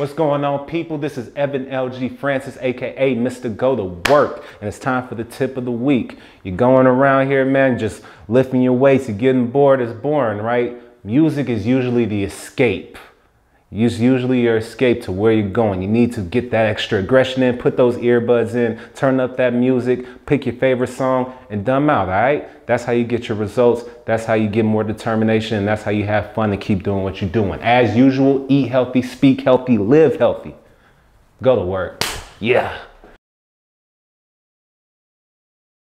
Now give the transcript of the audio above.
What's going on, people? This is Evan LG Francis, aka Mr. Go to Work, and it's time for the tip of the week. You're going around here, man, just lifting your weights, you're getting bored, it's boring, right? Music is usually the escape. Use usually your escape to where you're going. You need to get that extra aggression in, put those earbuds in, turn up that music, pick your favorite song, and dumb out, all right? That's how you get your results. That's how you get more determination, and that's how you have fun and keep doing what you're doing. As usual, eat healthy, speak healthy, live healthy. Go to work. Yeah.